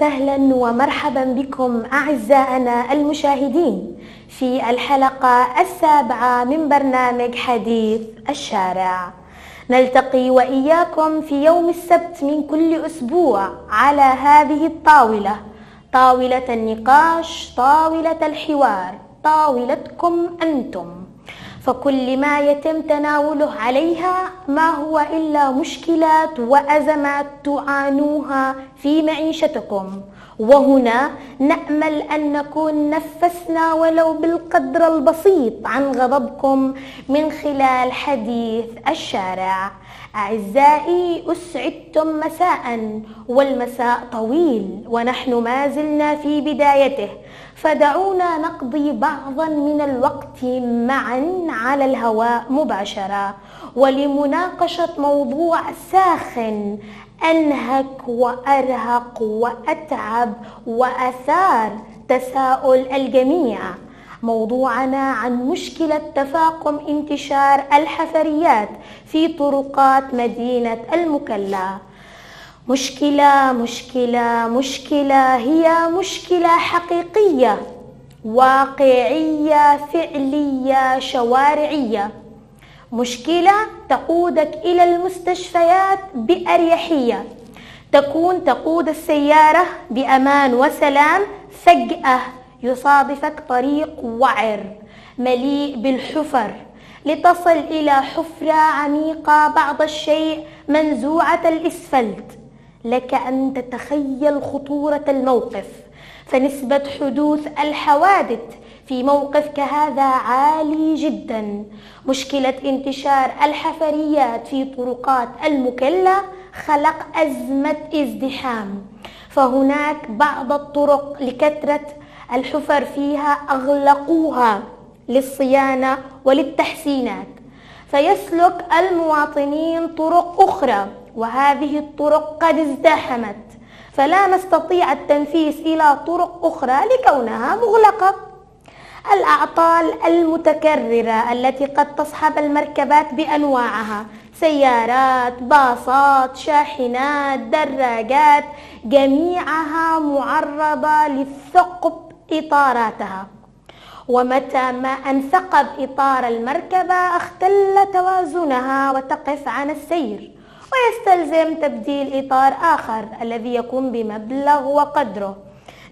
وسهلا ومرحبا بكم أعزائنا المشاهدين في الحلقة السابعة من برنامج حديث الشارع. نلتقي وإياكم في يوم السبت من كل أسبوع على هذه الطاولة. طاولة النقاش طاولة الحوار طاولتكم أنتم. فكل ما يتم تناوله عليها ما هو إلا مشكلات وأزمات تعانوها في معيشتكم. وهنا نأمل أن نكون نفسنا ولو بالقدر البسيط عن غضبكم من خلال حديث الشارع. أعزائي أسعدتم مساء والمساء طويل ونحن ما زلنا في بدايته. فدعونا نقضي بعضا من الوقت معا على الهواء مباشرة. ولمناقشة موضوع ساخن أنهك وأرهق وأتعب وأثار تساؤل الجميع. موضوعنا عن مشكلة تفاقم انتشار الحفريات في طرقات مدينة المكلا. مشكلة مشكلة مشكلة هي مشكلة حقيقية واقعية فعلية شوارعية. مشكلة تقودك إلى المستشفيات بأريحية. تكون تقود السيارة بأمان وسلام فجأة يصادفك طريق وعر مليء بالحفر. لتصل إلى حفرة عميقة بعض الشيء منزوعة الإسفلت. لك أن تتخيل خطورة الموقف. فنسبة حدوث الحوادث في موقف كهذا عالي جدا. مشكلة انتشار الحفريات في طرقات المكلا خلق أزمة ازدحام. فهناك بعض الطرق لكثرة الحفر فيها أغلقوها للصيانة وللتحسينات. فيسلك المواطنين طرق أخرى. وهذه الطرق قد ازدحمت. فلا نستطيع التنفيس إلى طرق أخرى لكونها مغلقة. الأعطال المتكررة التي قد تصحب المركبات بأنواعها سيارات باصات شاحنات دراجات جميعها معرضة للثقب إطاراتها. ومتى ما أنثقب إطار المركبة اختل توازنها وتقف عن السير. ويستلزم تبديل إطار آخر الذي يكون بمبلغ وقدره.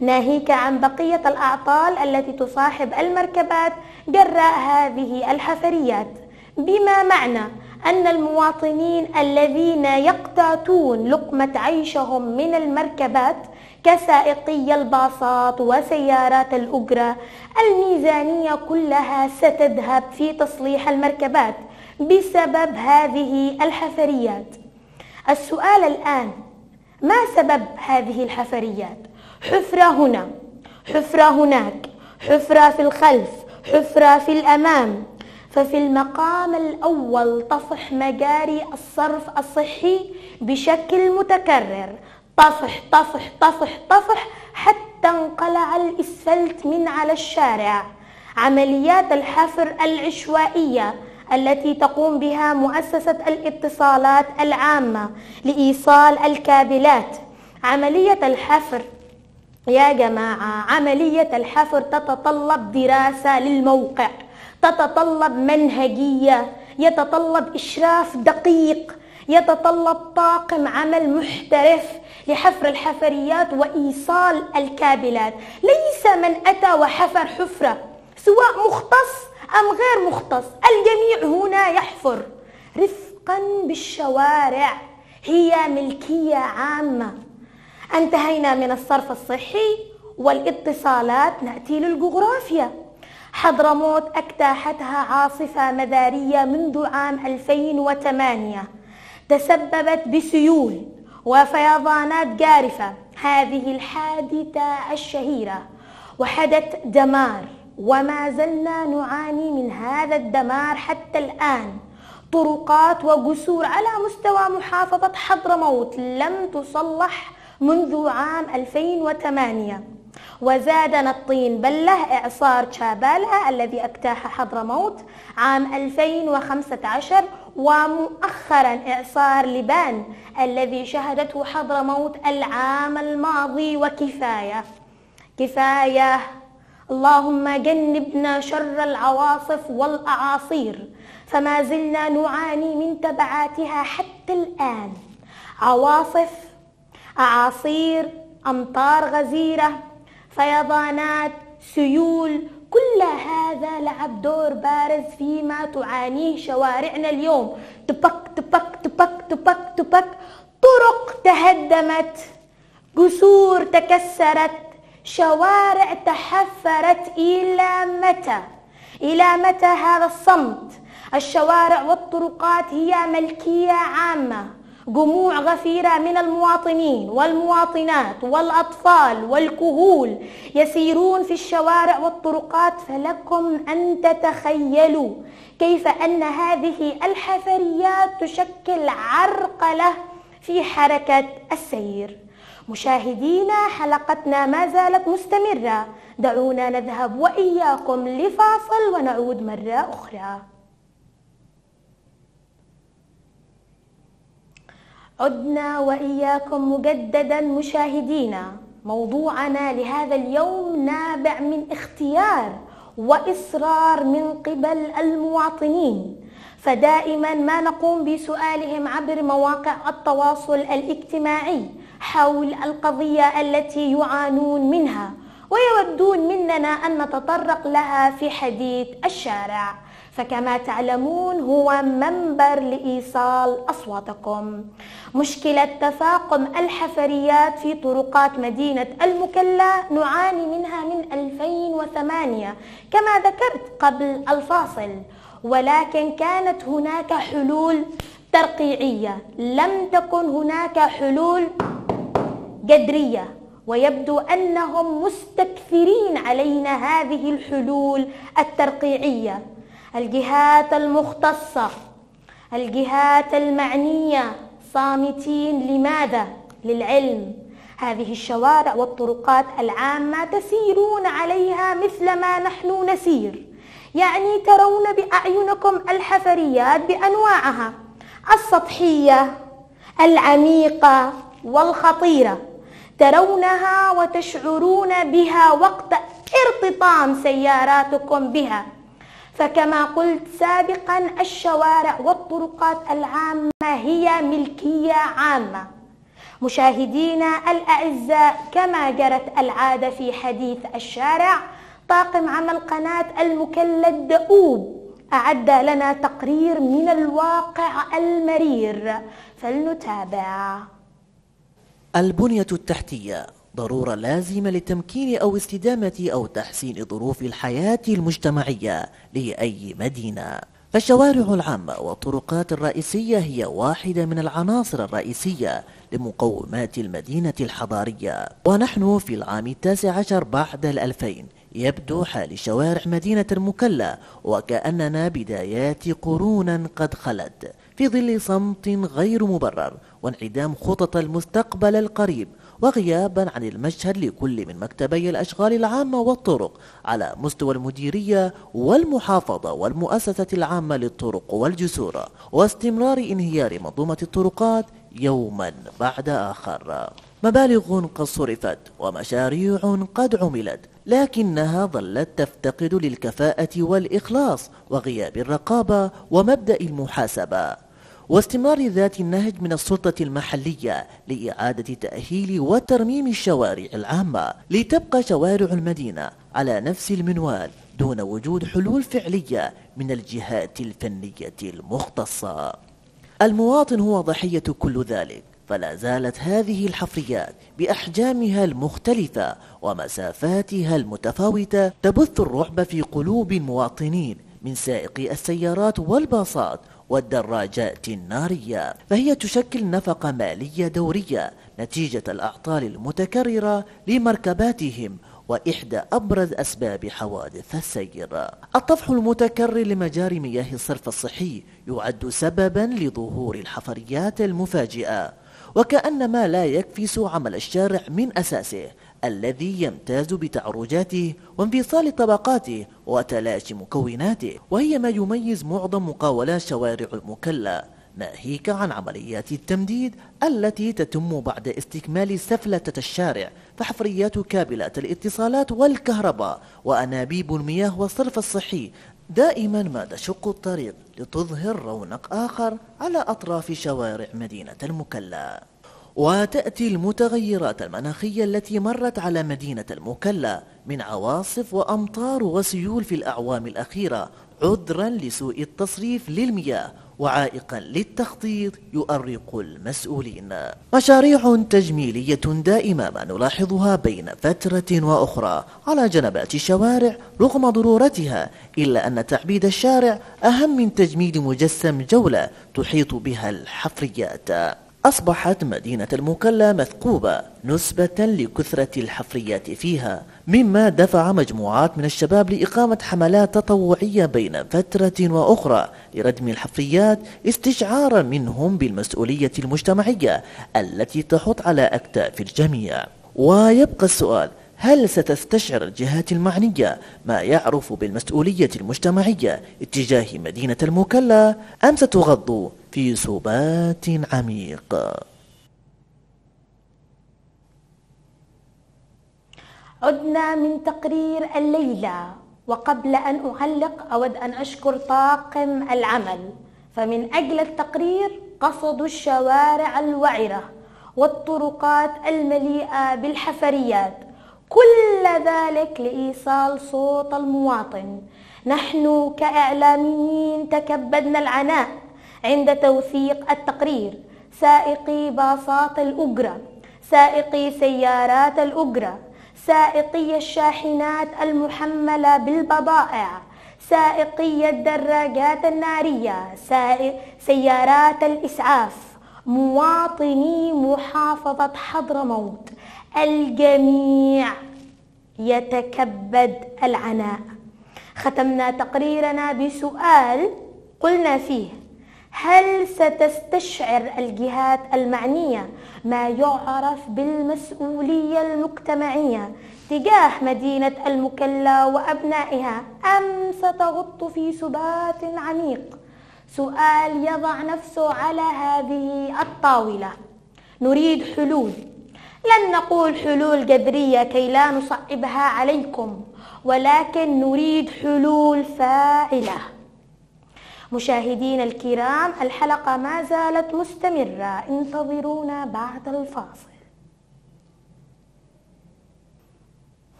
ناهيك عن بقية الأعطال التي تصاحب المركبات جراء هذه الحفريات. بما معنى أن المواطنين الذين يقتاتون لقمة عيشهم من المركبات كسائقي الباصات وسيارات الأجرة الميزانية كلها ستذهب في تصليح المركبات بسبب هذه الحفريات. السؤال الآن ما سبب هذه الحفريات؟ حفرة هنا حفرة هناك حفرة في الخلف حفرة في الأمام. ففي المقام الأول طفح مجاري الصرف الصحي بشكل متكرر. طفح طفح طفح طفح حتى انقلع الإسفلت من على الشارع. عمليات الحفر العشوائية التي تقوم بها مؤسسة الاتصالات العامة لإيصال الكابلات. عملية الحفر يا جماعة عملية الحفر تتطلب دراسة للموقع تتطلب منهجية يتطلب إشراف دقيق يتطلب طاقم عمل محترف لحفر الحفريات وإيصال الكابلات. ليس من أتى وحفر حفرة سواء مختص أم غير مختص؟ الجميع هنا يحفر. رفقا بالشوارع هي ملكية عامة. انتهينا من الصرف الصحي والاتصالات نأتي للجغرافيا. حضرموت اجتاحتها عاصفة مدارية منذ عام 2008 تسببت بسيول وفيضانات جارفة هذه الحادثة الشهيرة وحدث دمار. وما زلنا نعاني من هذا الدمار حتى الآن. طرقات وجسور على مستوى محافظة حضرموت لم تصلح منذ عام 2008 وزادنا الطين بلة إعصار شابالة الذي اجتاح حضرموت عام 2015 ومؤخرا إعصار لبان الذي شهدته حضرموت العام الماضي. وكفاية كفاية اللهم جنبنا شر العواصف والأعاصير فما زلنا نعاني من تبعاتها حتى الآن. عواصف أعاصير أمطار غزيرة فيضانات سيول كل هذا لعب دور بارز فيما تعانيه شوارعنا اليوم. تبك تبك تبك تبك تبك طرق تهدمت جسور تكسرت شوارع تحفرت إلى متى؟ إلى متى هذا الصمت؟ الشوارع والطرقات هي ملكية عامة جموع غفيرة من المواطنين والمواطنات والأطفال والكهول. يسيرون في الشوارع والطرقات فلكم أن تتخيلوا كيف أن هذه الحفريات تشكل عرقلة في حركة السير. مشاهدينا حلقتنا ما زالت مستمرة. دعونا نذهب وإياكم لفاصل ونعود مرة أخرى. عدنا وإياكم مجددا مشاهدينا. موضوعنا لهذا اليوم نابع من اختيار وإصرار من قبل المواطنين. فدائما ما نقوم بسؤالهم عبر مواقع التواصل الاجتماعي. حول القضية التي يعانون منها ويودون مننا أن نتطرق لها في حديث الشارع. فكما تعلمون هو منبر لإيصال أصواتكم. مشكلة تفاقم الحفريات في طرقات مدينة المكلا نعاني منها من 2008 كما ذكرت قبل الفاصل. ولكن كانت هناك حلول ترقيعية لم تكن هناك حلول جدرية ويبدو أنهم مستكثرين علينا هذه الحلول الترقيعية. الجهات المختصة الجهات المعنية صامتين لماذا؟ للعلم. هذه الشوارع والطرقات العامة تسيرون عليها مثلما نحن نسير. يعني ترون بأعينكم الحفريات بأنواعها. السطحية العميقة والخطيرة ترونها وتشعرون بها وقت ارتطام سياراتكم بها. فكما قلت سابقا الشوارع والطرقات العامة هي ملكية عامة. مشاهدينا الأعزاء كما جرت العادة في حديث الشارع طاقم عمل قناة المكلا الدؤوب أعد لنا تقرير من الواقع المرير. فلنتابع. البنية التحتية ضرورة لازمة لتمكين أو استدامة أو تحسين ظروف الحياة المجتمعية لأي مدينة. فالشوارع العامة والطرقات الرئيسية هي واحدة من العناصر الرئيسية لمقومات المدينة الحضارية. ونحن في العام التاسع عشر بعد الألفين يبدو حال شوارع مدينة المكلا وكأننا بدايات قرون قد خلت في ظل صمت غير مبرر وانعدام خطط المستقبل القريب وغيابا عن المشهد لكل من مكتبي الأشغال العامة والطرق على مستوى المديرية والمحافظة والمؤسسة العامة للطرق والجسور واستمرار انهيار منظومة الطرقات يوما بعد آخر. مبالغ قد صرفت ومشاريع قد عملت لكنها ظلت تفتقد للكفاءة والإخلاص وغياب الرقابة ومبدأ المحاسبة. واستمرار ذات النهج من السلطة المحلية لإعادة تأهيل وترميم الشوارع العامة لتبقى شوارع المدينة على نفس المنوال دون وجود حلول فعلية من الجهات الفنية المختصة. المواطن هو ضحية كل ذلك. فلا زالت هذه الحفريات بأحجامها المختلفة ومسافاتها المتفاوتة تبث الرعب في قلوب المواطنين من سائقي السيارات والباصات والدراجات النارية. فهي تشكل نفقة مالية دورية نتيجة الأعطال المتكررة لمركباتهم وإحدى أبرز أسباب حوادث السير. الطفح المتكرر لمجاري مياه الصرف الصحي يعد سببا لظهور الحفريات المفاجئة. وكأنما لا يكفس عمل الشارع من أساسه الذي يمتاز بتعرجاته وانفصال طبقاته وتلاشي مكوناته وهي ما يميز معظم مقاولات شوارع المكلا. ناهيك عن عمليات التمديد التي تتم بعد استكمال سفلة الشارع فحفريات كابلات الاتصالات والكهرباء وأنابيب المياه والصرف الصحي دائما ما تشق الطريق لتظهر رونق آخر على أطراف شوارع مدينة المكلا. وتأتي المتغيرات المناخية التي مرت على مدينة المكلا من عواصف وأمطار وسيول في الأعوام الأخيرة عذرا لسوء التصريف للمياه وعائقا للتخطيط يؤرق المسؤولين. مشاريع تجميلية دائمة ما نلاحظها بين فترة وأخرى على جنبات الشوارع رغم ضرورتها إلا أن تعبيد الشارع أهم من تجميل مجسم جولة تحيط بها الحفريات. أصبحت مدينة المكلا مثقوبة نسبة لكثرة الحفريات فيها مما دفع مجموعات من الشباب لإقامة حملات تطوعية بين فترة وأخرى لردم الحفريات استشعارا منهم بالمسؤولية المجتمعية التي تحط على أكتاف الجميع. ويبقى السؤال هل ستستشعر الجهات المعنية ما يعرف بالمسؤولية المجتمعية اتجاه مدينة المكلا أم ستغض في سبات عميق؟ عدنا من تقرير الليلة وقبل أن أعلق أود أن أشكر طاقم العمل فمن أجل التقرير قصدوا الشوارع الوعرة والطرقات المليئة بالحفريات كل ذلك لإيصال صوت المواطن. نحن كإعلاميين تكبدنا العناء عند توثيق التقرير. سائقي باصات الأجرة سائقي سيارات الأجرة سائقي الشاحنات المحملة بالبضائع سائقي الدراجات النارية سيارات الإسعاف. مواطني محافظة حضرموت. الجميع يتكبد العناء. ختمنا تقريرنا بسؤال قلنا فيه هل ستستشعر الجهات المعنية ما يعرف بالمسؤولية المجتمعية تجاه مدينة المكلا وأبنائها أم ستغط في سبات عميق؟ سؤال يضع نفسه على هذه الطاولة. نريد حلول. لن نقول حلول جذرية كي لا نصعبها عليكم ولكن نريد حلول فاعلة. مشاهدينا الكرام الحلقة ما زالت مستمرة. انتظرونا بعد الفاصل.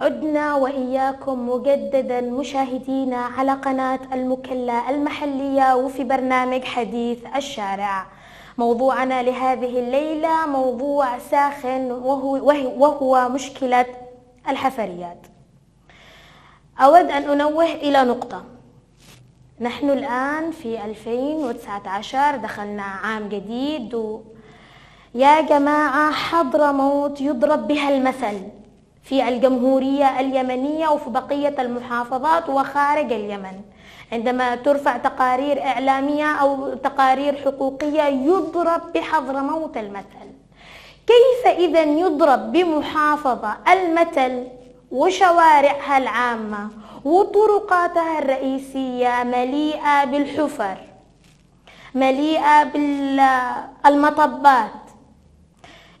عدنا وإياكم مجددا مشاهدينا على قناة المكلا المحلية وفي برنامج حديث الشارع. موضوعنا لهذه الليلة موضوع ساخن وهو, وهو مشكلة الحفريات. أود أن أنوه إلى نقطة. نحن الآن في 2019 دخلنا عام جديد و يا جماعة حضرموت يضرب بها المثل في الجمهورية اليمنية وفي بقية المحافظات وخارج اليمن. عندما ترفع تقارير إعلامية أو تقارير حقوقية يضرب بحضرموت المثل. كيف إذا يضرب بمحافظة المثل وشوارعها العامة وطرقاتها الرئيسية مليئة بالحفر مليئة بالمطبات؟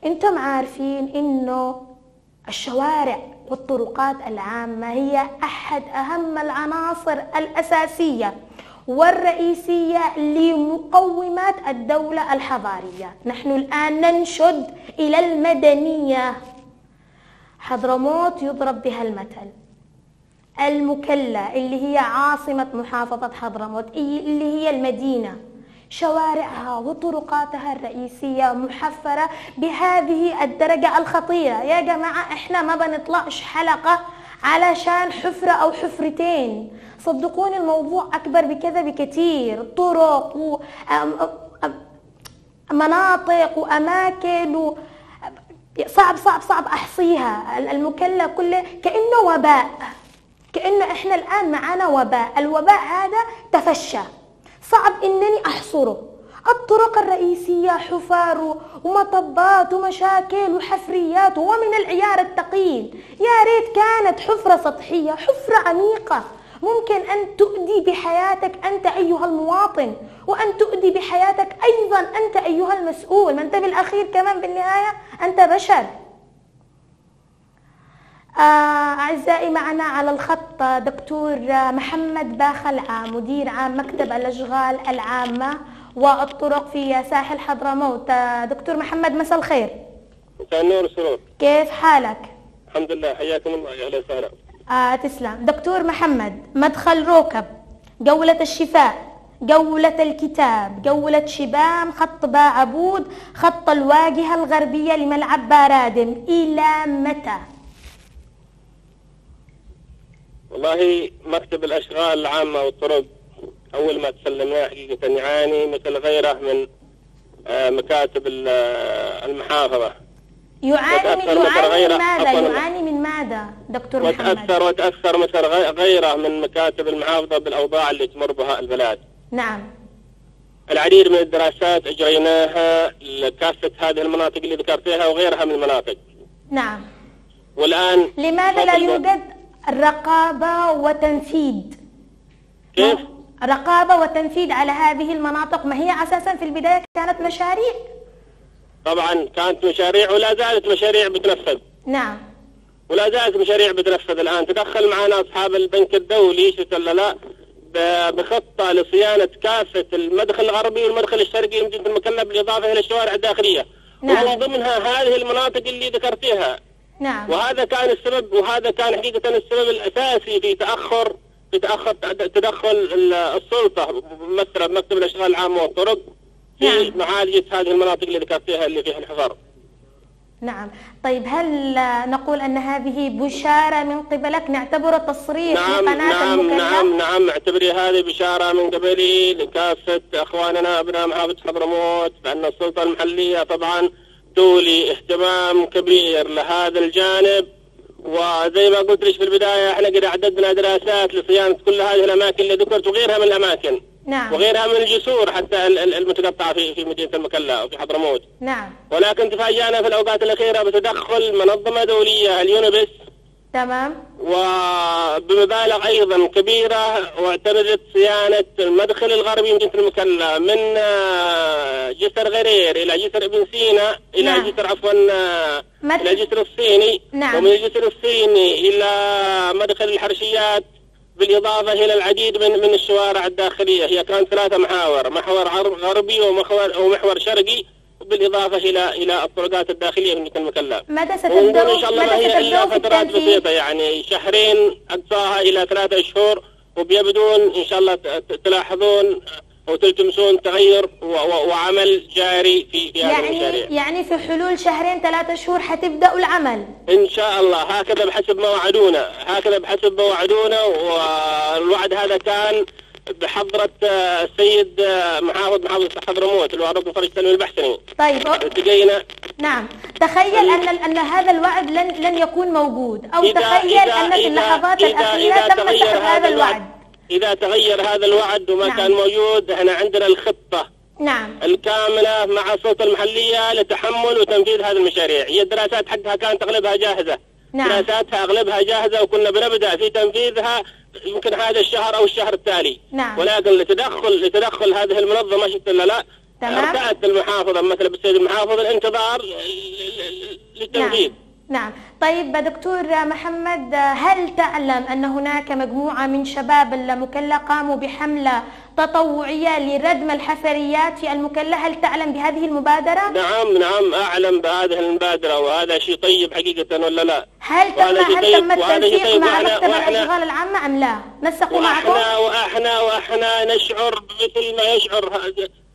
أنتم عارفين إنه الشوارع والطرقات العامة هي أحد أهم العناصر الأساسية والرئيسية لمقومات الدولة الحضارية. نحن الآن ننشد إلى المدنية. حضرموت يضرب بها المثل. المكلا اللي هي عاصمة محافظة حضرموت اللي هي المدينة. شوارعها وطرقاتها الرئيسية محفرة بهذه الدرجة الخطيرة. يا جماعة إحنا ما بنطلعش حلقة علشان حفرة أو حفرتين. صدقوني الموضوع أكبر بكذا بكثير. طرق ومناطق وأماكن و صعب صعب صعب أحصيها. المكلا كله كأنه وباء. كأنه إحنا الآن معنا وباء. الوباء هذا تفشى. صعب إنني أحصره. الطرق الرئيسية حفار ومطبات ومشاكل وحفريات ومن العيار الثقيل يا ريت كانت حفرة سطحية حفرة عميقة. ممكن أن تؤدي بحياتك أنت أيها المواطن وأن تؤدي بحياتك أيضا أنت أيها المسؤول. ما أنت بالأخير كمان بالنهاية أنت بشر. أعزائي معنا على الخط دكتور محمد باخلعة مدير عام مكتب الأشغال العامة والطرق في ساحل حضرموت. آه، دكتور محمد مساء الخير. مساء النور والسرور كيف حالك؟ الحمد لله حياكم الله يا أهلا وسهلا. آه تسلم. دكتور محمد مدخل روكب جولة الشفاء جولة الكتاب جولة شبام خط باع عبود خط الواجهة الغربية لملعب بارادم. إلى متى؟ والله مكتب الأشغال العامة والطرق أول ما تسلمناه حقيقة يعاني مثل غيره من آه، مكاتب آه، المحافظة. يعاني من وتأثر يعاني من ماذا؟ يعاني من ماذا دكتور محمد؟ وتاثر وتأثر مثل غي- غيره من مكاتب المحافظة بالأوضاع اللي تمر بها البلاد. نعم. العديد من الدراسات أجريناها لكافة هذه المناطق اللي ذكرتها وغيرها من المناطق. نعم. والآن لماذا لا يوجد رقابة وتنفيذ؟ كيف؟ رقابة وتنفيذ على هذه المناطق ما هي أساسا في البداية كانت مشاريع طبعا كانت مشاريع ولا زالت مشاريع بتنفذ نعم ولا زالت مشاريع بتنفذ الآن تدخل معنا أصحاب البنك الدولي شفت ولا لا ب- بخطة لصيانة كافة المدخل الغربي والمدخل الشرقي لمدينه المكلا بالإضافة إلى الشوارع الداخلية نعم. ومن ضمنها هذه المناطق اللي ذكرتيها نعم وهذا كان السبب وهذا كان حقيقة السبب الأساسي في تأخر في تأخر تدخل ال- السلطة ممثله بمكتب الأشغال العامة والطرق في نعم. معالجة هذه المناطق اللي ذكرتيها اللي فيها الحفر. نعم طيب هل نقول أن هذه بشارة من قبلك نعتبره تصريح نعم لقناة نعم نعم نعم اعتبري هذه بشارة من قبلي لكافة أخواننا أبناء محافظة حضرموت بأن السلطة المحلية طبعا تولي اهتمام كبير لهذا الجانب وزي ما قلت لك في البداية إحنا قد عددنا دراسات لصيانة كل هذه الأماكن اللي ذكرت وغيرها من الأماكن. نعم. وغيرها من الجسور حتى ال- ال- المتقطعة في في مدينة المكلا وفي حضرموت نعم. ولكن تفاجأنا في الأوقات الأخيرة بتدخل منظمة دولية اليونبس تمام وبمبالغ أيضا كبيرة واعتمدت صيانة المدخل الغربي من جسر المكلا من آه، جسر غرير إلى جسر ابن سينا إلى نعم. جسر عفوا آه، مد- إلى جسر الصيني نعم. ومن الجسر الصيني إلى مدخل الحرشيات بالإضافة إلى العديد من من الشوارع الداخلية هي كانت ثلاثة محاور محور غربي ومحور ومحور شرقي بالإضافة إلى إلى الطرقات الداخلية المكلا متى ونقول ستبدأوا إن شاء الله ما هي الا في فترات؟ بسيطه يعني شهرين أقصاها إلى ثلاثة شهور وبيبدون إن شاء الله تلاحظون وتلتمسون تغير وعمل جاري في في هذه يعني المشاريع. يعني في حلول شهرين ثلاثة شهور حتبدأوا العمل إن شاء الله هكذا بحسب ما وعدونا هكذا بحسب ما وعدونا والوعد هذا كان بحضرة آه، السيد آه، محافظ محافظة حضرموت اللي هو ركن فرج التنمية البحسني طيب التقينا نعم. تخيل أن أن هذا الوعد لن لن يكون موجود أو إذا- تخيل إذا- أن في اللحظات الأخيرة إذا تم تغير سحب هذا الوعد. إذا تغير هذا الوعد وما نعم. كان موجود إحنا عندنا الخطة نعم. الكاملة مع السلطة المحلية لتحمل وتنفيذ هذه المشاريع. هي الدراسات حقها كانت أغلبها جاهزة. نعم. دراساتها أغلبها جاهزة وكنا بنبدأ في تنفيذها يمكن هذا الشهر أو الشهر التالي نعم. ولكن لتدخل لتدخل هذه المنظمة شفت ولا لا. تمام. أرتأت المحافظة مثلا بالسيد المحافظ الانتظار للتنفيذ. نعم. نعم. طيب دكتور محمد هل تعلم أن هناك مجموعة من شباب المكلا قاموا بحملة تطوعية لردم الحفريات في المكلا هل تعلم بهذه المبادرة؟ نعم نعم أعلم بهذه المبادرة وهذا شيء طيب حقيقة ولا لا هل تم هل طيب- تم التنسيق طيب مع وإحنا- مكتب وإحنا- الأشغال العامة أم لا؟ نسقوا معكم؟ وإحنا وأحنا وإحنا نشعر بمثل ما يشعر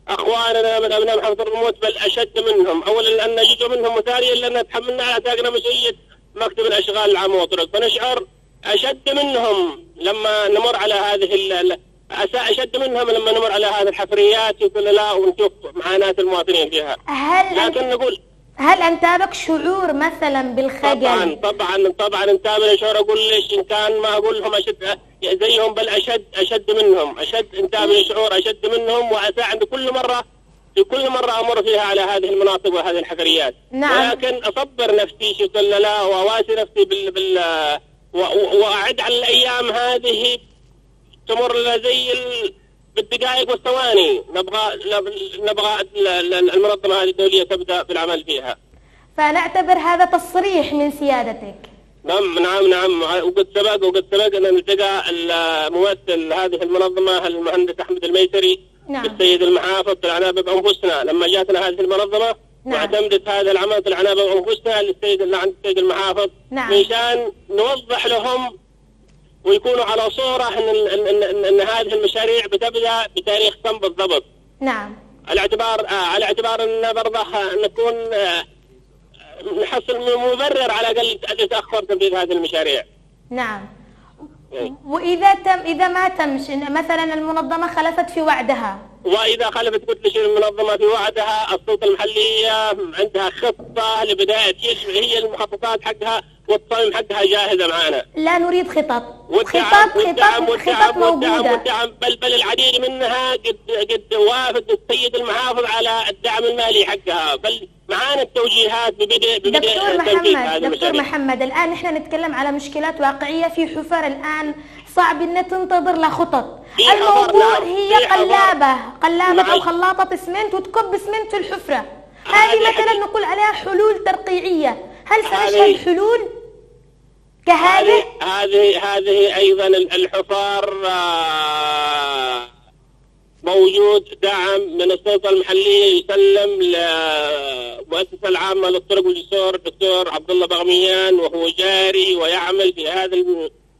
أخواننا من أبناء محافظة الرموت بل أشد منهم، اولا لأن جزء منهم وثانيا لأن تحملنا على عاتقنا مسؤوليه مكتب الأشغال العامة والطرق، فنشعر أشد منهم لما نمر على هذه أشد منهم لما نمر على هذه الحفريات يقول لا ونشوف معاناة المواطنين فيها. هل لكن. نقول هل أنتابك شعور مثلا طبعا بالخجل؟ طبعا طبعا انت من الشعور أقول ليش إن كان ما أقول لهم اشد زيهم بل اشد أشد منهم اشد انت من الشعور أشد منهم وعسى عند كل مره في كل مرة أمر فيها على هذه المناصب وهذه الحفريات نعم. ولكن أصبر نفسي شو لا وأواسي نفسي بال, بال و- و- وأعد على الأيام هذه تمر زي ال... بالدقائق والثواني نبغى نب- نبغى ال- ال- المنظمة هذه الدولية تبدأ بالعمل فيها فنعتبر هذا تصريح من سيادتك نعم نعم نعم وقد سبق وقد سبق أن التقى الممثل هذه المنظمة المهندس أحمد الميسري نعم. بالسيد المحافظ طلعنا بانفسنا لما جاتنا هذه المنظمة نعم. واعتمدت هذا العمل طلعنا بانفسنا للسيد السيد المحافظ نعم. مشان نوضح لهم ويكونوا على صورة إن ان, إن, إن, إن هذه المشاريع بتبدأ بتاريخ كم بالضبط نعم. على اعتبار آه على اعتبار إن برضه نكون آه نحصل مبرر على الأقل تأخر تنفيذ هذه المشاريع. نعم. إيه. وإذا تم إذا ما تمش مثلا المنظمة خلفت في وعدها. وإذا خلفت كل شيء المنظمة في وعدها السلطة المحلية عندها خطة لبداية هي المخططات حقها. والتصاميم حقها جاهزة معانا. لا نريد خطط والدعم خطط والدعم خطط والدعم خطط والدعم موجودة والدعم بل بل العديد منها قد قد وافد السيد المحافظ على الدعم المالي حقها بل معانا التوجيهات ببدء ببدء دكتور محمد دكتور. محمد الآن نحن نتكلم على مشكلات واقعية في حفر الآن صعب إن تنتظر لها خطط في حفر، الموضوع نعم، هي. قلابة قلابة نعم. أو خلاطة اسمنت وتكب اسمنت في الحفرة هذه مثلا. نقول عليها حلول ترقيعية هل سنشهد حلول كهذه هذه هذه هذه أيضا الحفار آه، موجود دعم من السلطة المحلية يسلم للمؤسسه العامة للطرق والجسور الدكتور عبد الله بغميان وهو جاري ويعمل في هذا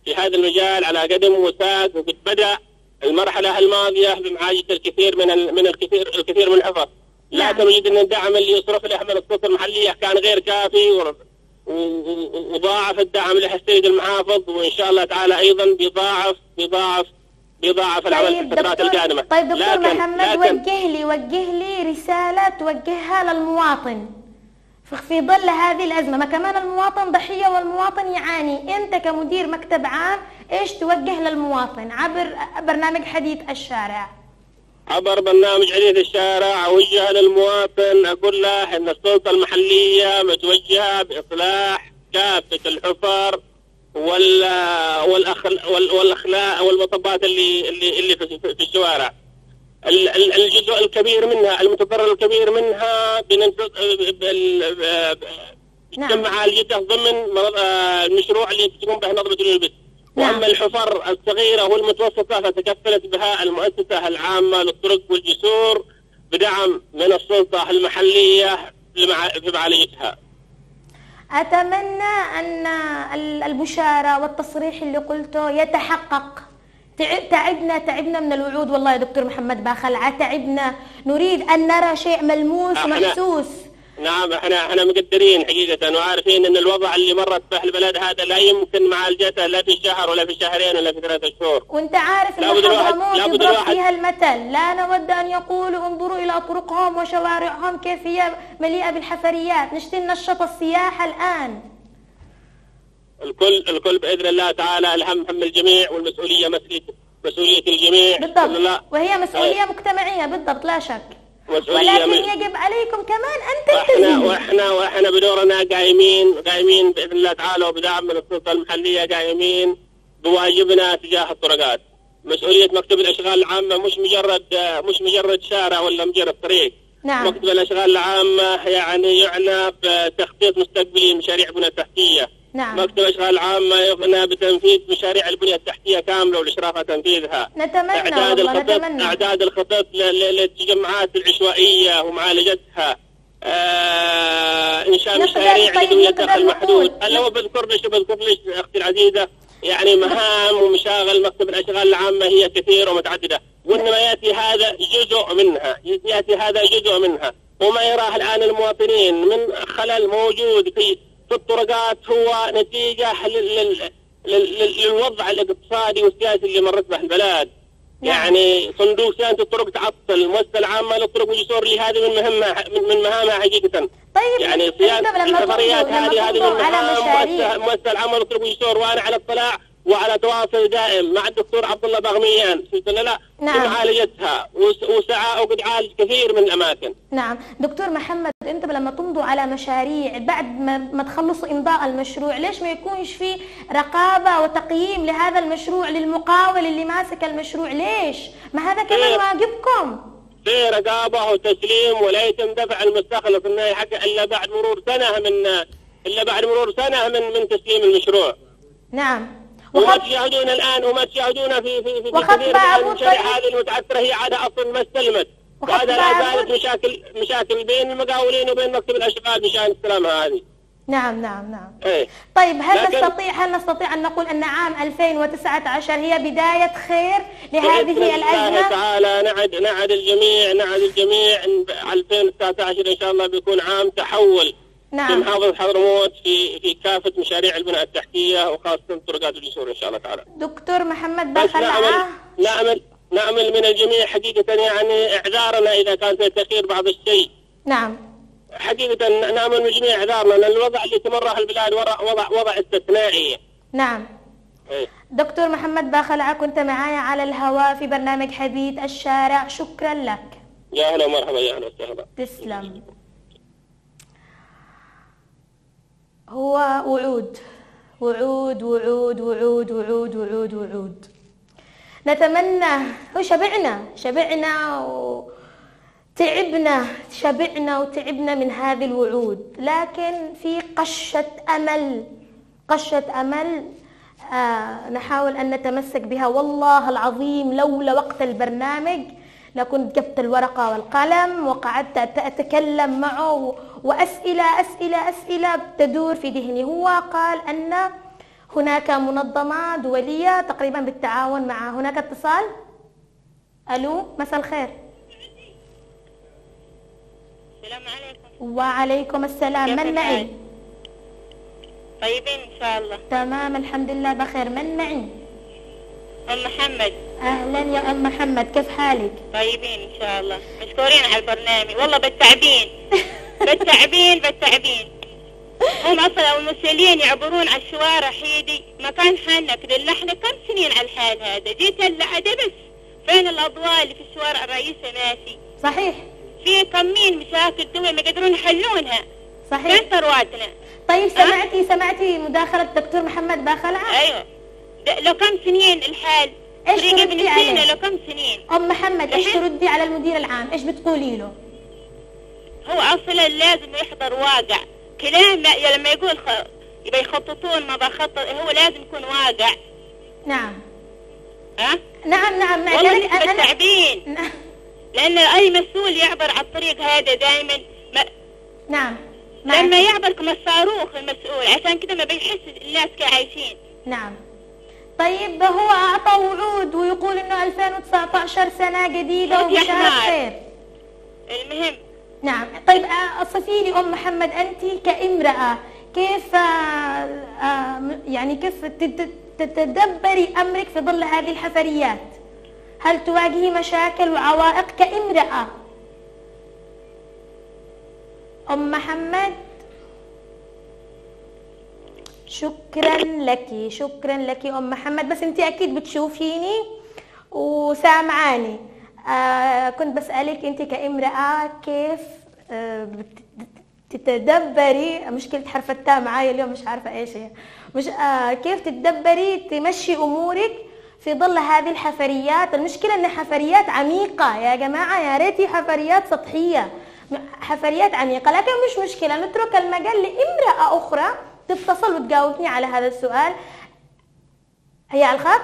في هذا المجال على قدم وساق وقد بدأ المرحلة الماضية بمعالجه الكثير من من الكثير الكثير من الحفر نعم. لكن وجد أن الدعم اللي يصرف له من السلطة المحلية كان غير كافي وضاعف الدعم السيد المحافظ وإن شاء الله تعالى أيضا بيضاعف بيضاعف بيضاعف العمل في طيب الفترات دكتور القادمة. طيب دكتور لكن محمد لكن وجه لي وجه لي رسالة توجهها للمواطن. في- في ظل هذه الأزمة ما كمان المواطن ضحية والمواطن يعاني. أنت كمدير مكتب عام إيش توجه للمواطن عبر برنامج حديث الشارع؟ عبر برنامج حديث الشارع أوجه للمواطن أقول له إن السلطة المحلية متوجهة بإصلاح كافة الحفر وال والاخل وال- والأخلاق والمطبات اللي اللي اللي في الشوارع. ال- ال- الجزء الكبير منها المتضرر الكبير منها بننت- بال- ب- نعم. تجمع الجده ضمن آه، المشروع اللي تقوم به نظمة اليونبس. واما الحفر الصغيرة والمتوسطة فتكفلت بها المؤسسة العامة للطرق والجسور بدعم من السلطة المحلية لمع- في معالجتها. أتمنى أن ال- البشارة والتصريح اللي قلته يتحقق. تع- تعبنا تعبنا من الوعود والله يا دكتور محمد باخلعة تعبنا نريد أن نرى شيء ملموس ومحسوس. نعم إحنا إحنا مقدرين حقيقة وعارفين إن الوضع اللي مرت به البلد هذا لا يمكن معالجته لا في شهر ولا في شهرين ولا في ثلاثة شهور. وانت عارف إن حضرموت يضرب فيها المثل. لا نود أن يقولوا انظروا إلى طرقهم وشوارعهم كيف هي مليئة بالحفريات. نشتي ننشط السياحه الآن. الكل الكل بإذن الله تعالى الهم هم الجميع والمسؤولية مسؤوليه مسؤولية الجميع. بالضبط. وهي مسؤولية مجتمعية. بالضبط لا شك. ولكن من- يجب عليكم كمان أن وإحنا تلتزموا وإحنا وإحنا بدورنا قايمين قايمين بإذن الله تعالى وبدعم من السلطة المحلية قايمين بواجبنا تجاه الطرقات. مسؤولية مكتب الأشغال العامة مش مجرد مش مجرد شارع ولا مجرد طريق. نعم. مكتب الأشغال العامة يعني يعنى بتخطيط مستقبلي لمشاريع البنيه التحتيه. نعم. مكتب الاشغال العامه يعنى بتنفيذ مشاريع البنية التحتية كاملة والإشراف على تنفيذها. نتمنى أعداد والله الخطط نتمنى. أعداد الخطط للتجمعات العشوائية ومعالجتها. آه إنشاء مشاريع طيب نقدر الدخل المحدود نقول- لو بذكر ليش بذكر ليش أختي العزيزة يعني مهام ومشاغل مكتب الأشغال العامة هي كثيره ومتعددة. وإنما يأتي هذا جزء منها. يأتي هذا جزء منها. وما يراه الآن المواطنين من خلل موجود في في الطرقات هو لل- لل- لل- للوضع الاقتصادي والسياسي اللي مرت به البلد نعم. يعني صندوق صيانه الطرق تعطل. المؤسسه العامة للطرق والجسور اللي هذه من مهمها من, مهامها حقيقة. طيب يعني لما السفريات هذه هذه من مهام المؤسسه العامة للطرق والجسور وأنا على اطلاع. وعلى تواصل دائم مع الدكتور عبد الله بغميان في لا نعم. معالجتها وس- وسعى وقد عالج كثير من الأماكن. نعم. دكتور محمد أنتم لما تمضوا على مشاريع بعد ما, ما تخلصوا إمضاء المشروع ليش ما يكونش في رقابة وتقييم لهذا المشروع للمقاول اللي ماسك المشروع؟ ليش؟ ما هذا كمان إيه. واجبكم. في رقابة وتسليم ولا يتم دفع المستخلص انه يحقق إلا بعد مرور سنة من إلا بعد مرور سنة من من تسليم المشروع. نعم. وما وخط تشاهدون الآن وما تشاهدون في في في, كثير من طيب. هذه المتعثرة هي عادة أصلا ما استلمت وهذا لا. زالت مشاكل مشاكل بين المقاولين وبين مكتب الأشغال بشأن استلامها هذه. نعم نعم نعم إيه طيب هل لكن- نستطيع هل نستطيع أن نقول أن عام 2019 هي بداية خير لهذه الله الأزمة تعالى نعد نعد الجميع نعد الجميع إن ب 2019 إن شاء الله بيكون عام تحول نعم محافظه حضرموت في في كافة مشاريع البناء التحتية وخاصة طرقات الجسور إن شاء الله تعالى. دكتور محمد بخلعه نعمل نعمل نعمل من الجميع حقيقة يعني إعذارنا إذا كان في تاخير بعض الشيء. نعم حقيقة نعمل من جميع إعذارنا لأن الوضع اللي تمره البلاد وضع وضع وضع استثنائي. نعم إيه. دكتور محمد باخلعة كنت معايا على الهواء في برنامج حديث الشارع شكرا لك يا أهلا ومرحبا يا أهلا وسهلا. تسلم هو وعود. وعود وعود وعود وعود وعود وعود. نتمنى وشبعنا شبعنا وتعبنا شبعنا وتعبنا من هذه الوعود. لكن في قشة أمل قشة أمل آه نحاول أن نتمسك بها. والله العظيم لولا وقت البرنامج لكنت جبت الورقة والقلم وقعدت أت- أتكلم معه و- وأسئلة أسئلة أسئلة تدور في ذهني. هو قال أن هناك منظمة دولية تقريبا بالتعاون مع هناك اتصال. ألو مساء الخير. السلام عليكم. وعليكم السلام. من؟ معي؟ طيبين إن شاء الله. تمام الحمد لله بخير. من معي؟ أم محمد. أهلا يا أم محمد. كيف حالك؟ طيبين إن شاء الله. مشكورين على البرنامج. والله بالتعبين. بالتعبين بالتعبين هم أصلا المسؤولين يعبرون على الشوارع حيدي مكان حالنا كذا إحنا كم سنين على الحال هذا؟ جيت هلا بس. فين الأضواء اللي في الشوارع الرئيسة ماشي صحيح. في كمين مشاكل دول ما يقدرون يحلونها؟ صحيح. فين ثرواتنا؟ طيب سمعتي سمعتي مداخلة الدكتور محمد باخلعة أيوه. ده لو كم سنين الحال؟ طريقة تردي عليه؟ لو كم سنين؟ أم محمد الحين- تردي على المدير العام؟ إيش بتقولي له؟ هو أصلا لازم يحضر واقع. كلام لا- لما يقول خ... يبقى يخططون ما بخطط هو لازم يكون واقع. نعم. ها؟ نعم نعم معك والله أنا- نسبة أنا نعم. لأن أي مسؤول يعبر على الطريق هذا دائما ما... نعم. لما معك. يعبر كما الصاروخ المسؤول عشان كذا ما بيحس الناس كيف عايشين. نعم. طيب هو أعطى وعود ويقول إنه 2019 سنة جديدة حمار. خير. المهم نعم. طيب آه، اوصفي لي أم محمد أنت كامرأة كيف آه، آه، يعني كيف تت- تتدبري أمرك في ظل هذه الحفريات؟ هل تواجهي مشاكل وعوائق كامرأة؟ أم محمد؟ شكرا لك شكرا لك أم محمد بس أنت أكيد بتشوفيني وسامعاني. كنت بسألك أنت كامرأة كيف آه تتدبري مشكلة حرف التاء معايا اليوم مش عارفة إيش هي. مش آه كيف تتدبري تمشي أمورك في ظل هذه الحفريات؟ المشكلة إن حفريات عميقة. يا جماعة يا ريتي حفريات سطحية. حفريات عميقة. لكن مش مشكلة نترك المجال لامرأة أخرى تتصل وتجاوبني على هذا السؤال. هي على الخط؟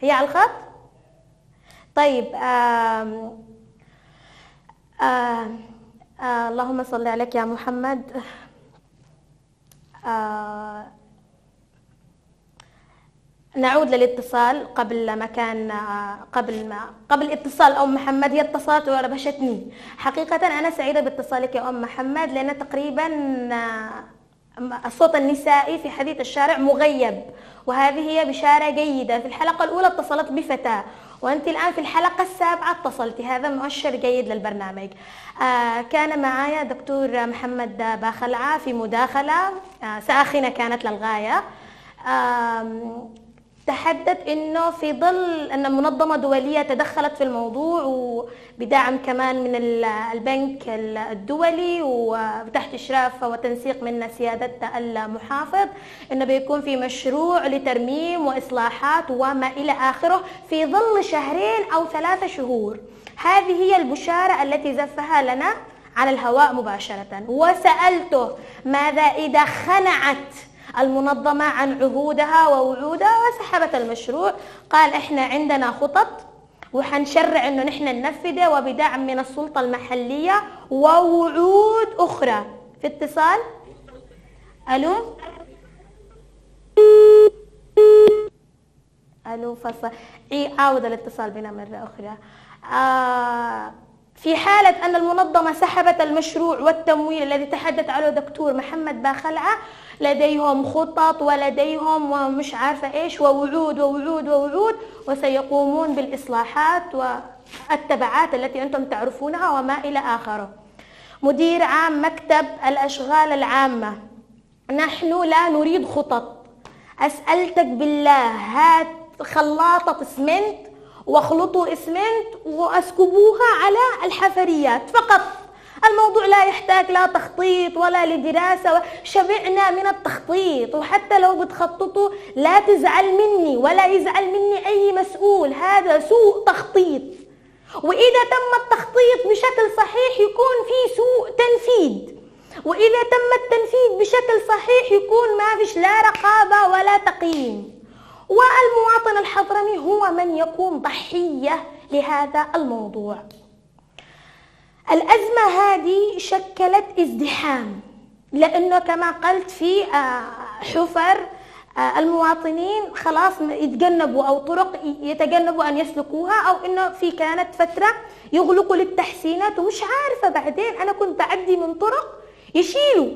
هي على الخط؟ طيب آم آم آه اللهم صل عليك يا محمد. آه نعود للاتصال قبل ما كان آه، قبل ما قبل اتصال أم محمد. هي اتصلت وربشتني حقيقة أنا سعيدة باتصالك يا أم محمد لأن تقريبا الصوت النسائي في حديث الشارع مغيب وهذه هي بشارة جيدة. في الحلقة الأولى اتصلت بفتاة وأنت الآن في الحلقة السابعة اتصلتي هذا مؤشر جيد للبرنامج. آه كان معايا دكتور محمد باخلعة في مداخلة. آه ساخنة كانت للغاية. آم، تحدث إنه في ظل أن منظمة دولية تدخلت في الموضوع وبدعم كمان من ال- البنك الدولي وتحت إشراف وتنسيق من سيادة المحافظ إنه بيكون في مشروع لترميم وإصلاحات وما إلى آخره في ظل شهرين أو ثلاثة شهور. هذه هي البشاره التي زفها لنا على الهواء مباشرة وسألته ماذا إذا خنعت المنظمة عن عهودها ووعودها وسحبت المشروع. قال إحنا عندنا خطط وحنشرع إنه نحن ننفذها وبدعم من السلطة المحلية ووعود أخرى. في اتصال؟ ألو؟ ألو فصل. عاود الاتصال بنا مرة أخرى. آه في حالة أن المنظمة سحبت المشروع والتمويل الذي تحدث عنه دكتور محمد باخلعة لديهم خطط ولديهم ومش عارفة إيش ووعود ووعود ووعود وسيقومون بالإصلاحات والتبعات التي أنتم تعرفونها وما إلى آخره. مدير عام مكتب الأشغال العامة. نحن لا نريد خطط. أسألتك بالله هات خلاطة اسمنت واخلطوا اسمنت واسكبوها على الحفريات فقط. الموضوع لا يحتاج لا تخطيط ولا لدراسة. شبعنا من التخطيط وحتى لو بتخططوا لا تزعل مني ولا يزعل مني أي مسؤول. هذا سوء تخطيط. وإذا تم التخطيط بشكل صحيح يكون في سوء تنفيذ. وإذا تم التنفيذ بشكل صحيح يكون ما فيش لا رقابة ولا تقييم. والمواطن الحضرمي هو من يكون ضحية لهذا الموضوع. الأزمة هذه شكلت ازدحام لأنه كما قلت في آه، حفر آه، المواطنين خلاص يتجنبوا أو طرق يتجنبوا أن يسلكوها أو إنه في كانت فترة يغلقوا للتحسينات ومش عارفة بعدين أنا كنت بعدي من طرق يشيلوا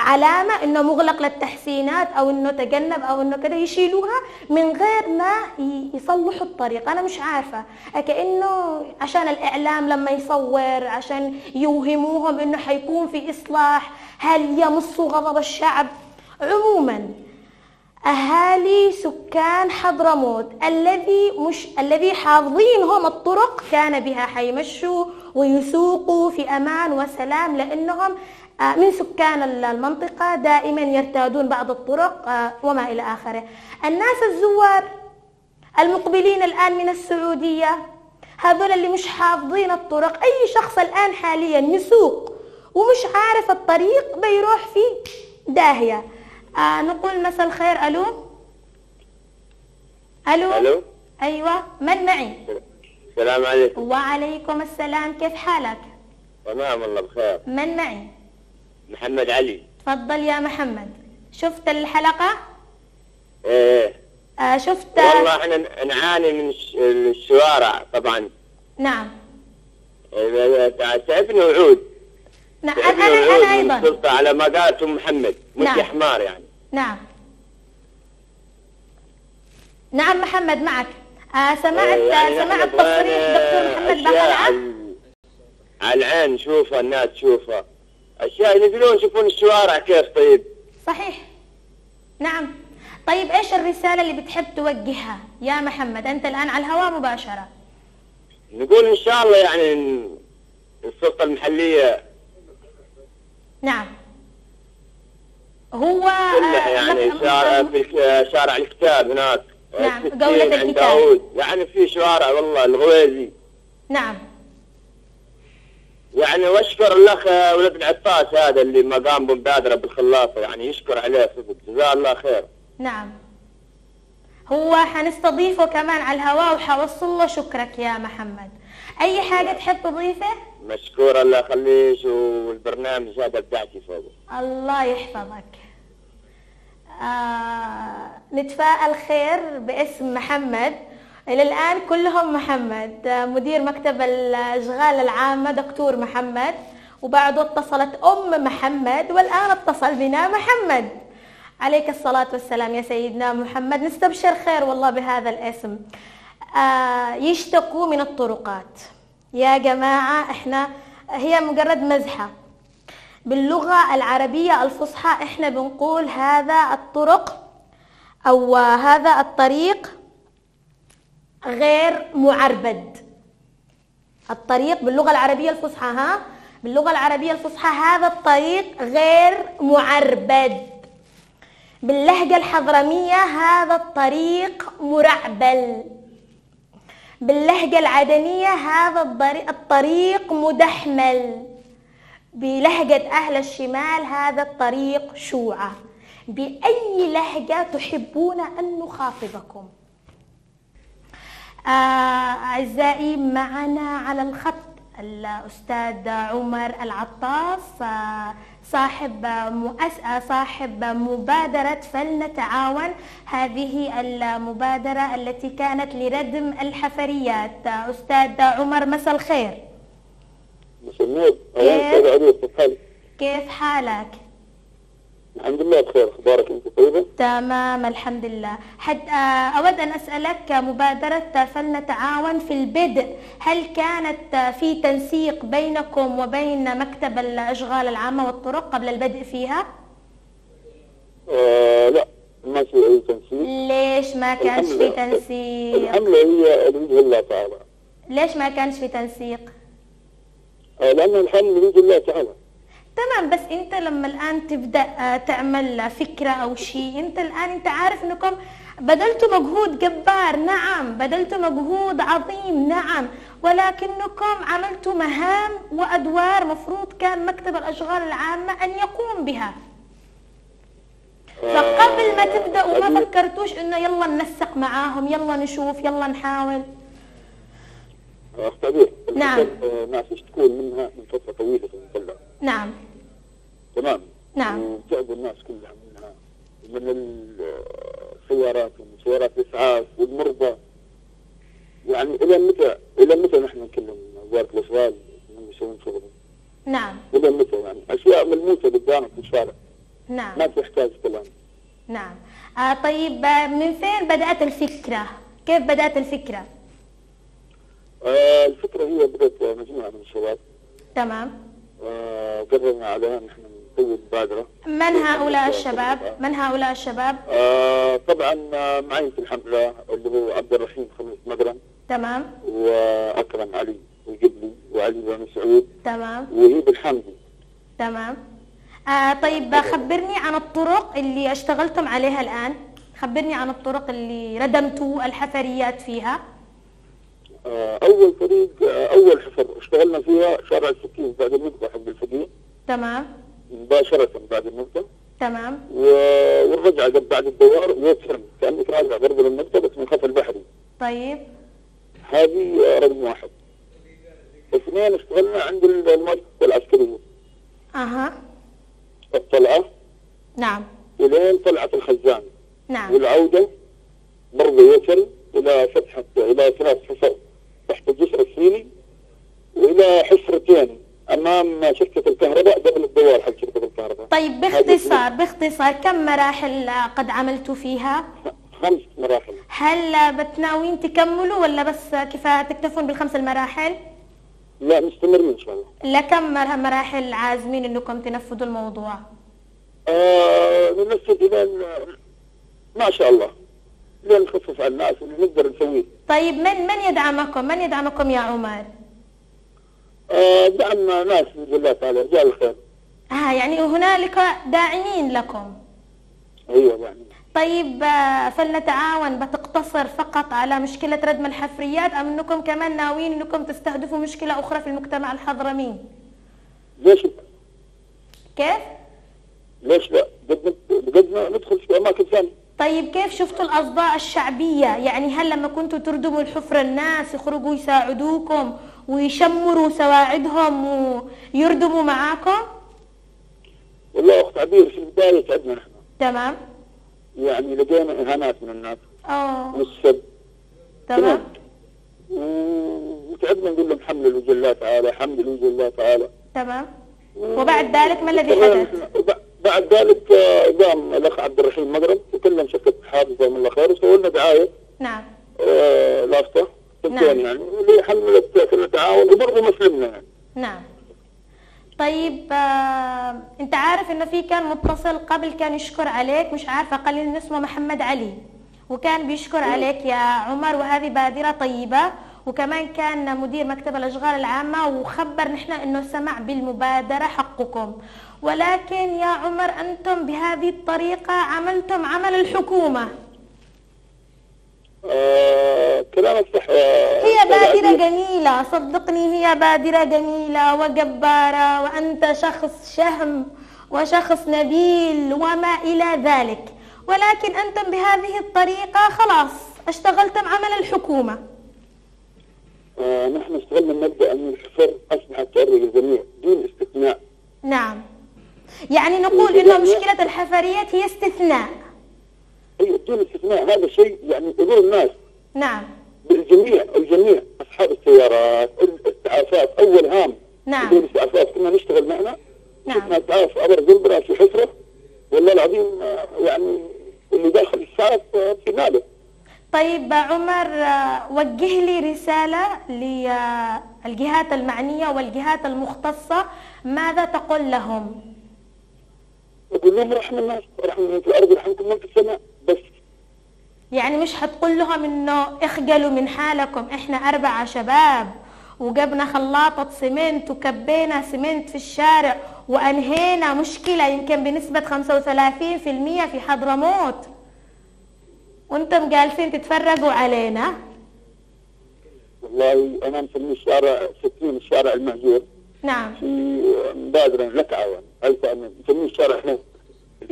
علامة إنه مغلق للتحسينات أو إنه تجنب أو إنه كده يشيلوها من غير ما يصلحوا الطريق. أنا مش عارفة. كأنه عشان الإعلام لما يصور عشان يوهموهم إنه حيكون في إصلاح هل يمصوا غضب الشعب؟ عموما أهالي سكان حضرموت الذي مش الذي حافظين هم الطرق كان بها حيمشوا ويسوقوا في أمان وسلام لأنهم من سكان المنطقة دائما يرتادون بعض الطرق آه، وما إلى آخره. الناس الزوار المقبلين الآن من السعودية هذول اللي مش حافظين الطرق. أي شخص الآن حاليا يسوق ومش عارف الطريق بيروح في داهية. آه نقول مساء الخير. ألو؟ ألو؟ ألو؟ أيوة. من معي؟ السلام عليكم. وعليكم السلام. كيف حالك؟ تمام والله بخير. من معي؟ محمد علي. تفضل يا محمد. شفت الحلقة؟ إيه. آه شفت والله إحنا نعاني من الش- الشوارع طبعا. نعم. تعبنا وعود. نعم أنا من أيضا. السلطة على ما قالت أم محمد. مش نعم. حمار يعني. نعم. نعم محمد معك. آه سمعت إيه، يعني سمعت تصريح دكتور محمد بخلعة على- العين نشوفها الناس تشوفها أشياء ينزلون يشوفون الشوارع كيف طيب؟ صحيح. نعم. طيب إيش الرسالة اللي بتحب توجهها؟ يا محمد أنت الآن على الهواء مباشرة. نقول إن شاء الله يعني إن السلطة المحلية نعم. هو كلها آه، يعني شارع في شارع الكتاب هناك. نعم، قولة الكتاب. يعني في شوارع والله الغويزي. نعم. يعني واشكر الأخ ولد العطاس هذا اللي ما قام بمبادرة بالخلاصة يعني يشكر عليه صدق جزاه الله خير. نعم. هو حنستضيفه كمان على الهواء وحوصل له شكرك يا محمد. أي حاجة تحب تضيفه؟ مشكور الله يخليك والبرنامج هذا ابدعتي فوقه الله يحفظك. آه نتفائل خير باسم محمد. إلى الآن كلهم محمد. مدير مكتب الأشغال العامة دكتور محمد وبعده اتصلت أم محمد والآن اتصل بنا محمد. عليك الصلاة والسلام يا سيدنا محمد. نستبشر خير والله بهذا الاسم. آه يشتكوا من الطرقات. يا جماعة إحنا هي مجرد مزحة. باللغة العربية الفصحى إحنا بنقول هذا الطرق أو هذا الطريق غير معربد. الطريق باللغة العربية الفصحى ها؟ باللغة العربية الفصحى هذا الطريق غير معربد. باللهجة الحضرمية هذا الطريق مرعبل. باللهجة العدنية هذا الطريق مدحمل. بلهجة أهل الشمال هذا الطريق شوعة. بأي لهجة تحبون أن نخاطبكم؟ أعزائي معنا على الخط الأستاذ عمر العطاس آه، صاحب مؤس... آه، صاحب مبادرة فلنتعاون. هذه المبادرة التي كانت لردم الحفريات. أستاذ عمر مساء الخير. مساء النور. كيف؟ كيف حالك؟ الحمد لله بخير أخبارك أنت طيبة؟ تمام الحمد لله. حد آه، أود أن أسألك مبادرة فلنتعاون في البدء. هل كانت في تنسيق بينكم وبين مكتب الأشغال العامة والطرق قبل البدء فيها؟ آه لا ما في أي تنسيق. ليش ما كانش في تنسيق؟ الحمله هي لوجه الله تعالى. ليش ما كانش في تنسيق؟ آه لأنه الحمل لوجه الله تعالى. تمام بس انت لما الآن تبدأ آه، تعمل فكرة أو شيء انت الآن انت عارف انكم بذلتوا مجهود جبار. نعم بذلتوا مجهود عظيم. نعم ولكنكم عملتوا مهام وأدوار مفروض كان مكتب الأشغال العامة أن يقوم بها. فقبل ما تبداوا ما فكرتوش إنه يلا ننسق معاهم يلا نشوف يلا نحاول. نعم. ناس يشتكون منها؟ من فترة طويلة في المطلع. نعم. تمام. نعم. وتعب الناس كلها منها. من السيارات ومن سيارات الإسعاف والمرضى. يعني إلى متى إلى متى نحن نكلم وزارة الاشغال انهم يسوون شغلهم؟ نعم. إلى متى يعني؟ اشياء ملموسة قدامك في الشارع. نعم. ما تحتاج كلام. نعم. آه طيب آه، من فين بدأت الفكرة؟ كيف بدأت الفكرة؟ آه الفكرة هي بدأت مجموعة من الشباب. تمام. آه قررنا عليها نحن نسوي مبادرة من هؤلاء الشباب؟ من هؤلاء الشباب؟ آه طبعا آه، معي في الحملة اللي هو عبد الرحيم خميس مقرن تمام. وأكرم علي القبلي وعلي بن سعود. تمام. وهيب الحمدي. تمام. آه طيب خبرني عن الطرق اللي اشتغلتم عليها الآن. خبرني عن الطرق اللي ردمتوا الحفريات فيها. آه أول طريق آه أول حفر اشتغلنا فيها شارع السكين بعد النقطة حق الفقيه تمام. مباشرة بعد النقطة تمام. و- والرجعة بعد الدوار ويتسم كأنك راجع برضه للنقطة بس من خلف البحري. طيب. هذه رقم واحد. اثنين اشتغلنا عند المؤسسة العسكرية أها. الطلعة. نعم. ولين طلعة الخزان. نعم. والعودة برضه يصل إلى فتحة إلى ثلاث حفر تحت الجسر الصيني وإلى حفرتين أمام شركة الكهرباء قبل الدوار حق شركة الكهرباء طيب باختصار باختصار كم مراحل قد عملتوا فيها؟ خمس مراحل هل بتناوين تكملوا ولا بس كفاية تكتفون بالخمس المراحل؟ لا مستمرين إن شاء الله لكم مر- مراحل عازمين إنكم تنفذوا الموضوع؟ آه ننفذ ما شاء الله لين نخفف على الناس اللي نقدر نسويه. طيب من من يدعمكم؟ من يدعمكم يا عمر؟ آه دعمنا ناس بإذن الله تعالى رجال الخير. آه يعني هنالك داعمين لكم. أيوه يعني طيب آه، فلنتعاون بتقتصر فقط على مشكلة ردم الحفريات أم أنكم كمان ناويين أنكم تستهدفوا مشكلة أخرى في المجتمع الحضرمي ليش كيف؟ ليش لا؟ قد ندخل في أماكن ثانية. طيب كيف شفتوا الأصداء الشعبية؟ يعني هل لما كنتوا تردموا الحفرة الناس يخرجوا يساعدوكم ويشمروا سواعدهم ويردموا معاكم؟ والله أخت عبير في البداية تعبنا نحن. تمام. يعني لقينا إهانات من الناس. أوه والسب تمام. وتعبنا نقول لهم حمل لوجه الله تعالى حمل لوجه الله تعالى. تمام. وبعد ذلك ما الذي حدث؟ بعد ذلك آه، قام الأخ الاخ عبد الرحيم مغرب وكلم شركة حافظ جزاهم الله خير وسووا لنا دعاية. نعم. آه لافته نعم. يعني واللي حملت كنا تعاون وبرضه مسلمنا يعني. نعم. طيب آه، أنت عارف إنه في كان متصل قبل كان يشكر عليك مش عارفة قال لي اسمه محمد علي. وكان بيشكر عليك يا عمر وهذه بادرة طيبة. وكمان كان مدير مكتب الأشغال العامة وخبر نحن إنه سمع بالمبادرة حقكم. ولكن يا عمر أنتم بهذه الطريقة عملتم عمل الحكومة. آه كلامك صح. يا هي بادرة. جميلة صدقني هي بادرة جميلة وجبارة وأنت شخص شهم وشخص نبيل وما إلى ذلك. ولكن أنتم بهذه الطريقة خلاص اشتغلتم عمل الحكومة. آه نحن اشتغلنا بمبدا أن الحفر أصبحت تؤرق الجميع دون استثناء. نعم. يعني نقول إنه مشكلة الحفريات هي استثناء. أي دون استثناء؟ هذا شيء يعني يضر الناس. نعم. الجميع الجميع. أصحاب السيارات الاسعافات أول هام. نعم. بدون الاسعافات كنا نشتغل معنا. نعم. شفنا اسعاف أبر زنبرة في حفرة. والله العظيم آه، يعني اللي داخل الاسعاف آه، في نابه طيب عمر آه، وجه لي رسالة للجهات المعنية والجهات المختصة. ماذا تقول لهم؟ يقول لهم رحم الناس رحم من في الأرض يرحمكم من في السماء بس. يعني مش حتقول لهم إنه اخجلوا من حالكم إحنا أربعة شباب وجبنا خلاطة سمنت وكبينا سمنت في الشارع وأنهينا مشكلة يمكن بنسبة 35% في حضرموت وأنتم جالسين تتفرجوا علينا؟ والله أنا مسميه الشارع 60 الشارع المهجور. نعم. في مبادره لك عوان ألف أمين. مسميه الشارع إحنا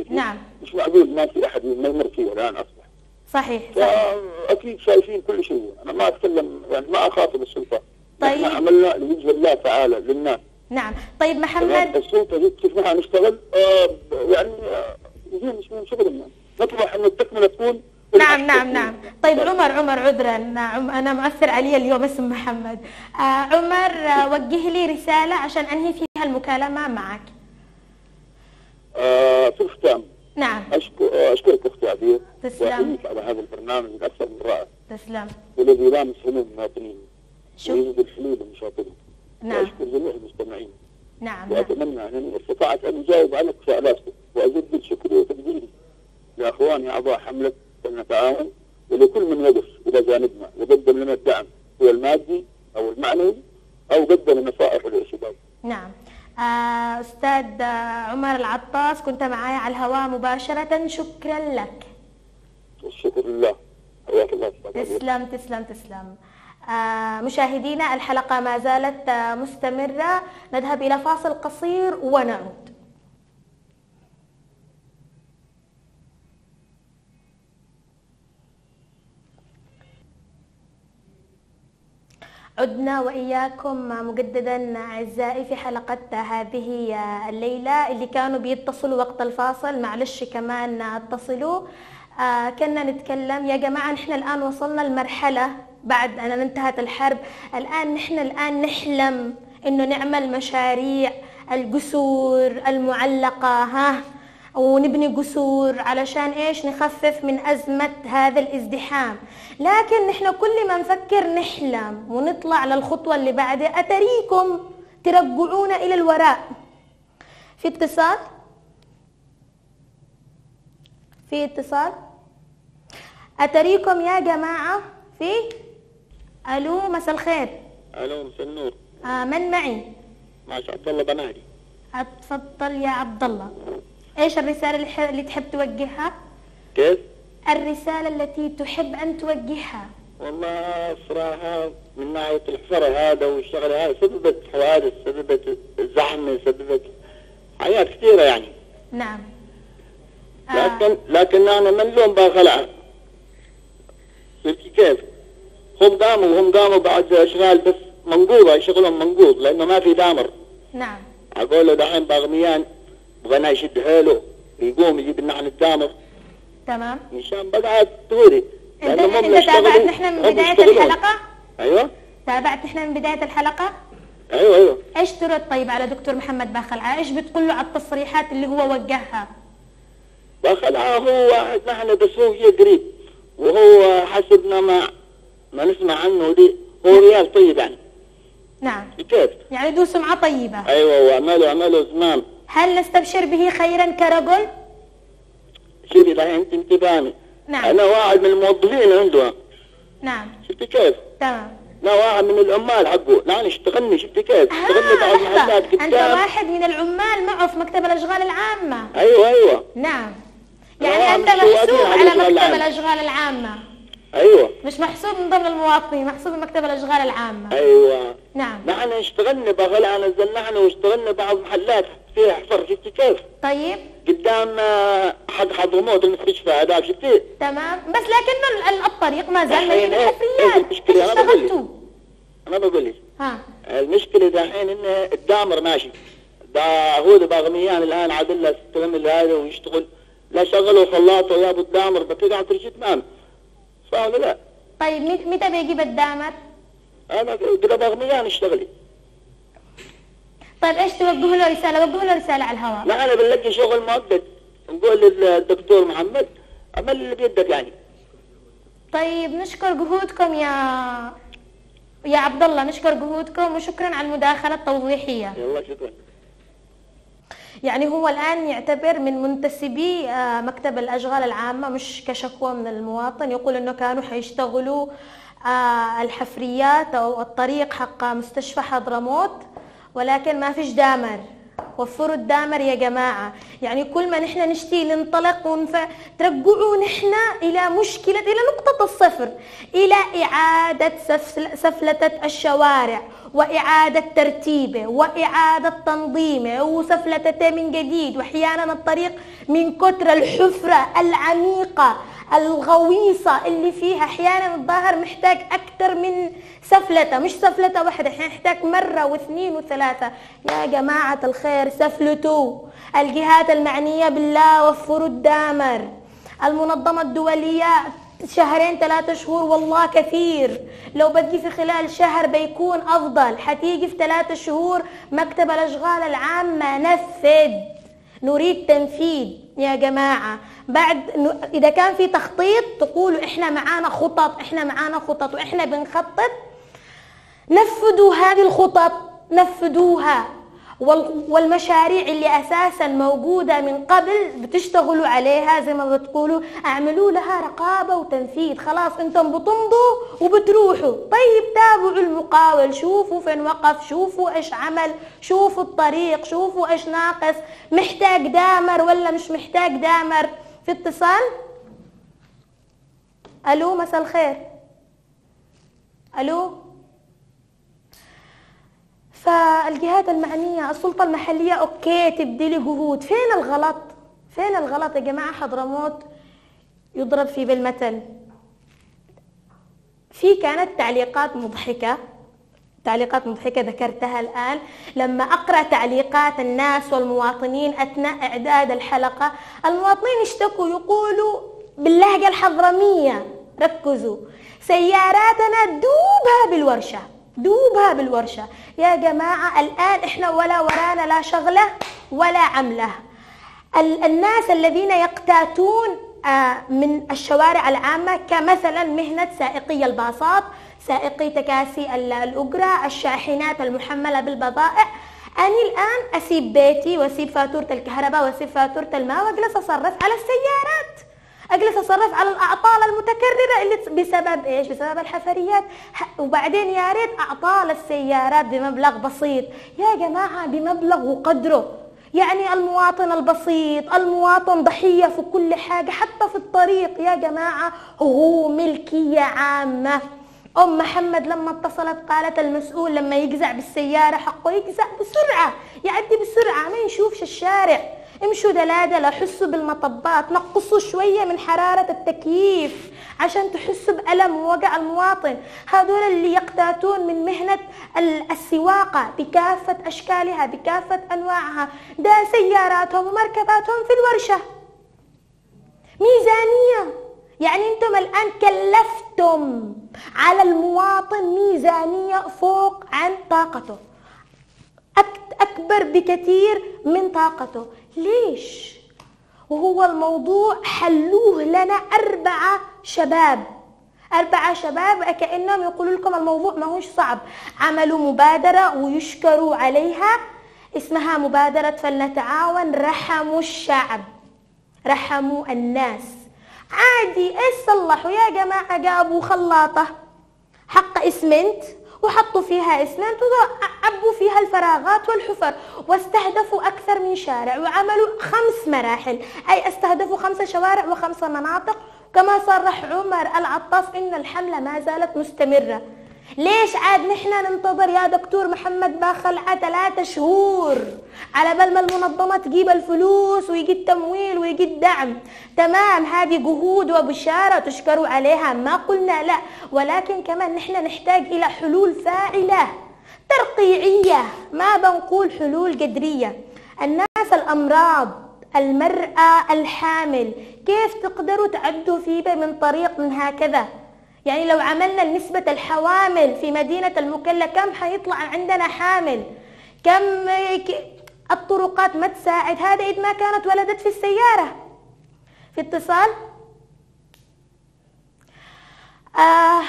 نعم. مش معقول ما في أحد ما يمر فيه الان اصبح صحيح صحيح. فاكيد شايفين كل شيء. أنا ما أتكلم يعني ما أخاطب السلطة. طيب. إحنا عملنا لوجه الله تعالى للناس. نعم. طيب؟ محمد. السلطة دي كيف نحن نشتغل. آه يعني آه زين مش من شغلنا نطمح إن التكملة تكون نعم نعم نعم. طيب عمر عمر عذرا. نعم أنا مؤثر علي اليوم اسم محمد. آه عمر آه وجه لي رسالة عشان أنهي فيها المكالمة معك. آه في الختام نعم. أشكر أشكرك أختي عبير تسلم. على هذا البرنامج الأكثر من رائع. تسلم. والذي يلامس هموم المواطنين. ويجد الحلول لمشاكلهم نعم. وأشكر جميع المستمعين. نعم نعم. وأتمنى أنني استطعت أن أجاوب على تساؤلاتكم وأزيد شكري وتقديري لأخواني أعضاء حملة التعاون. ولكل من وقف إلى جانبنا. وقدم لنا الدعم. هو المادي أو المعنوي أو قدم النصائح والإرشادات نعم. آه أستاذ آه، عمر العطاس كنت معي على الهواء مباشرة. شكرا لك. والشكر لله. حياك الله أستاذ عبير. تسلم تسلم تسلم. آه مشاهدينا الحلقة ما زالت مستمرة. نذهب إلى فاصل قصير ونعود. عدنا وإياكم مجددا أعزائي في حلقة هذه الليلة اللي كانوا بيتصلوا وقت الفاصل. معلش كمان اتصلوا. آه كنا نتكلم. يا جماعة نحن الآن وصلنا لمرحلة بعد أن انتهت الحرب. الآن نحن الآن نحلم إنه نعمل مشاريع الجسور المعلقة. ها؟ ونبني جسور علشان إيش؟ نخفف من أزمة هذا الازدحام. لكن نحن كل ما نفكر نحلم ونطلع للخطوة اللي بعدها أتريكم ترجعونا إلى الوراء؟ في اتصال؟ في اتصال؟ أتريكم يا جماعة في؟ ألو مساء الخير. ألو مساء النور. آه من معي؟ معك عبد الله بنادي اتفضل يا عبد الله. إيش الرسالة اللي ح- اللي تحب توجهها؟ كيف؟ الرسالة التي تحب أن توجهها. والله صراحة من ناحية الحفر هذا والشغل هذا سببت حوادث سببت زحمة سببت حاجات كثيرة يعني. نعم. آه. لكن لكن أنا من لهم بخلع فهمتي كيف؟ هم قاموا وهم قاموا بعد أشغال بس منقوضة شغلهم منقوض لأنه ما في دامر. نعم. أقول له دحين باغميان بغينا يشد حيله يقوم يجيب لنا عن الدامر تمام مشان بقعد لأنهم هم انت تابعت نحن من يشتغلون. الحلقة؟ أيوه. تابعت نحن من بداية الحلقة؟ أيوه أيوه. إيش ترد طيب على دكتور محمد باخلعة؟ إيش بتقول له على التصريحات اللي هو وجهها فخلعه هو واحد نحن بس هو قريب وهو حسبنا ما ما نسمع عنه دي. هو ريال طيب يعني. نعم. كيف؟ يعني ذو سمعة طيبة. أيوه واعمله اعمله تمام هل نستبشر به خيرا كرجل؟ شوفي الحين انت انتبهني نعم. أنا واحد من الموظفين عنده نعم. شفتي كيف؟ تمام. لا واحد من العمال حقه. لا اشتغلني شفتي كيف؟ اشتغلني بعض آه المحلات قدام. واحد من العمال معه في مكتب الأشغال العامة. أيوه أيوه. نعم. يعني السواقين محسوب على مكتب العامة. الأشغال العامة. أيوه. مش محسوب من ضمن المواطنين محسوب من مكتب الأشغال العامة. أيوه. نعم. نحن اشتغلنا بغلا نزلنا نحن واشتغلنا بعض محلات فيها حفر شفتي كيف؟ طيب قدام آه، حق حضرموت المستشفى هذاك شفتي؟ تمام بس لكن ال- الطريق ما زال مليء إيه؟ بالحفريات لك. اشتغلتوا؟ أنا بقول لك ها المشكلة دحين إن الدامر ماشي دا هو ده باغميان الآن عادل له يستلم هذا ويشتغل لا شغلوا خلاط ويا أبو الدامر بتقع ترشي تمام فاهم لا طيب مت- متى بيجيب الدامر؟ أنا كده باغميان اشتغلي طيب إيش توجه له رسالة؟ وجه له رسالة على الهواء. لا أنا بنلاقي شغل مؤقت نقول للدكتور محمد عمل اللي بيدك يعني. طيب نشكر جهودكم يا يا عبد الله. نشكر جهودكم وشكرا على المداخلة التوضيحية. يلا شكرا. يعني هو الآن يعتبر من منتسبي آه، مكتب الأشغال العامة مش كشكوى من المواطن. يقول أنه كانوا حيشتغلوا آه، الحفريات أو الطريق حق مستشفى حضرموت. ولكن ما فيش دامر. وفروا الدامر يا جماعة. يعني كل ما نحن نشتي ننطلق ونف... ترجعوا نحن إلى مشكلة إلى نقطة الصفر إلى إعادة سفل... سفلتة الشوارع. وإعادة ترتيبه وإعادة تنظيمه وسفلتته من جديد وأحيانا الطريق من كتر الحفرة العميقة الغويصة اللي فيها أحيانا الظاهر محتاج أكثر من سفلتة مش سفلتة واحدة أحيانا يحتاج مرة واثنين وثلاثة. يا جماعة الخير سفلتوا الجهات المعنية بالله وفروا الدامر المنظمة الدولية شهرين ثلاثة شهور والله كثير. لو بدي في خلال شهر بيكون أفضل. حتيجي في ثلاثة شهور مكتب الأشغال العامة نفذ. نريد تنفيذ يا جماعة. بعد إذا كان في تخطيط تقولوا إحنا معانا خطط إحنا معانا خطط وإحنا بنخطط نفذوا هذه الخطط نفذوها. والمشاريع اللي أساسا موجودة من قبل بتشتغلوا عليها زي ما بتقولوا أعملوا لها رقابة وتنفيذ. خلاص أنتم بتمضوا وبتروحوا. طيب تابعوا المقاول شوفوا فين وقف شوفوا إيش عمل شوفوا الطريق شوفوا إيش ناقص. محتاج دامر ولا مش محتاج دامر؟ في اتصال؟ ألو مساء الخير. ألو؟ فالجهات المعنية السلطة المحلية أوكي تبذلي جهود فين الغلط؟ فين الغلط يا جماعة؟ حضرموت يضرب فيه بالمثل. في كانت تعليقات مضحكة تعليقات مضحكة ذكرتها الآن. لما أقرأ تعليقات الناس والمواطنين أثناء إعداد الحلقة المواطنين اشتكوا يقولوا باللهجة الحضرمية ركزوا. سياراتنا دوبها بالورشة. دوبها بالورشة. يا جماعة الآن إحنا ولا ورانا لا شغلة ولا عملة. ال- الناس الذين يقتاتون آه، من الشوارع العامة كمثلا مهنة سائقي الباصات سائقي تكاسي ال- الأجرة الشاحنات المحملة بالبضائع. أنا الآن أسيب بيتي وأسيب فاتورة الكهرباء وأسيب فاتورة الماء وأجلس أصرف على السيارات. أجلس أصرف على الأعطال المتكررة اللي بسبب إيش؟ بسبب الحفريات. وبعدين يا ريت أعطال السيارات بمبلغ بسيط. يا جماعة بمبلغ وقدره. يعني المواطن البسيط المواطن ضحية في كل حاجة حتى في الطريق. يا جماعة هو ملكية عامة. أم محمد لما اتصلت قالت المسؤول لما يجزع بالسيارة حقه يجزع بسرعة. يعدي بسرعة ما يشوفش الشارع. امشوا دلادلة حسوا بالمطبات نقصوا شوية من حرارة التكييف عشان تحسوا بألم ووجع المواطن. هذول اللي يقتاتون من مهنة ال- السواقة بكافة أشكالها بكافة أنواعها. ده سياراتهم ومركباتهم في الورشة. ميزانية. يعني أنتم الآن كلفتم على المواطن ميزانية فوق عن طاقته. أكبر بكثير من طاقته. ليش؟ وهو الموضوع حلوة لنا أربعة شباب. أربعة شباب كأنهم يقولوا لكم الموضوع ما هوش صعب. عملوا مبادرة ويشكروا عليها. اسمها مبادرة فلنتعاون رحموا الشعب. رحموا الناس. عادي إيش صلحوا يا جماعة؟ جابوا خلاطة. حق اسمنت وحطوا فيها اسمنت وعبوا فيها الفراغات والحفر واستهدفوا أكثر من شارع وعملوا خمس مراحل. أي استهدفوا خمس شوارع وخمس مناطق؟ كما صرح عمر العطاس إن الحملة ما زالت مستمرة. ليش عاد نحن ننتظر يا دكتور محمد باخلعة ثلاثة شهور؟ على بال ما المنظمة تجيب الفلوس ويجي التمويل ويجي الدعم. تمام هذه جهود وبشارة تشكروا عليها. ما قلنا لا ولكن كمان نحن نحتاج إلى حلول فاعلة ترقيعية. ما بنقول حلول قدرية. الناس الأمراض المرأة الحامل كيف تقدروا تعدوا فيه من طريق من هكذا؟ يعني لو عملنا نسبة الحوامل في مدينة المكلا كم حيطلع عندنا حامل؟ كم الطرقات ما تساعد؟ هذا إذ ما كانت ولدت في السيارة. في اتصال؟ آه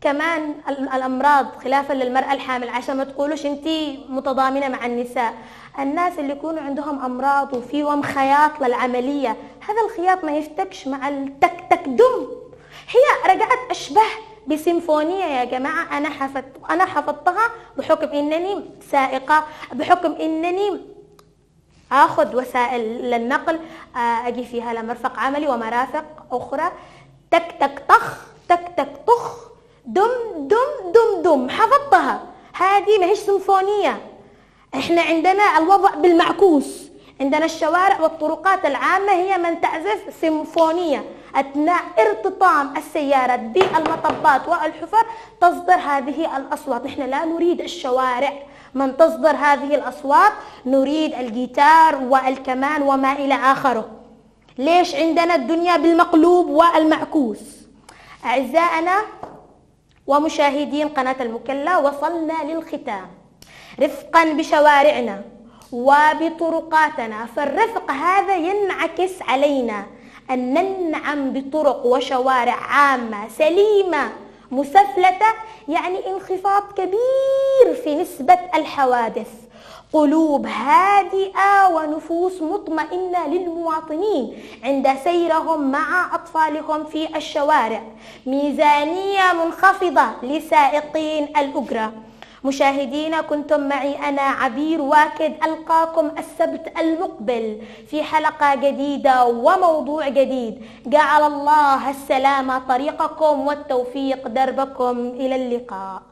كمان الأمراض خلافا للمرأة الحامل عشان ما تقولوش انت متضامنة مع النساء. الناس اللي يكونوا عندهم أمراض وفيهم خياط للعملية هذا الخياط ما يفتكش مع التك تك دم هي رجعت أشبه بسيمفونية يا جماعة. أنا حفظت أنا حفظتها بحكم إنني سائقة بحكم إنني آخذ وسائل للنقل آه، أجي فيها لمرفق عملي ومرافق أخرى. تك تك طخ تك تك طخ دم دم دم دم حفظتها. هذه ما هيش سيمفونية. إحنا عندنا الوضع بالمعكوس. عندنا الشوارع والطرقات العامة هي من تعزف سيمفونية. أثناء ارتطام السيارات بالمطبات والحفر تصدر هذه الأصوات. نحن لا نريد الشوارع. من تصدر هذه الأصوات نريد الجيتار والكمان وما إلى آخره. ليش عندنا الدنيا بالمقلوب والمعكوس؟ أعزائنا ومشاهدين قناة المكلا وصلنا للختام. رفقا بشوارعنا وبطرقاتنا فالرفق هذا ينعكس علينا. أن ننعم بطرق وشوارع عامة سليمة مسفلتة يعني انخفاض كبير في نسبة الحوادث. قلوب هادئة ونفوس مطمئنة للمواطنين عند سيرهم مع أطفالهم في الشوارع. ميزانية منخفضة لسائقين الأجرة. مشاهدينا كنتم معي أنا عبير واكد ألقاكم السبت المقبل في حلقة جديدة وموضوع جديد. جعل الله السلام طريقكم والتوفيق دربكم. إلى اللقاء.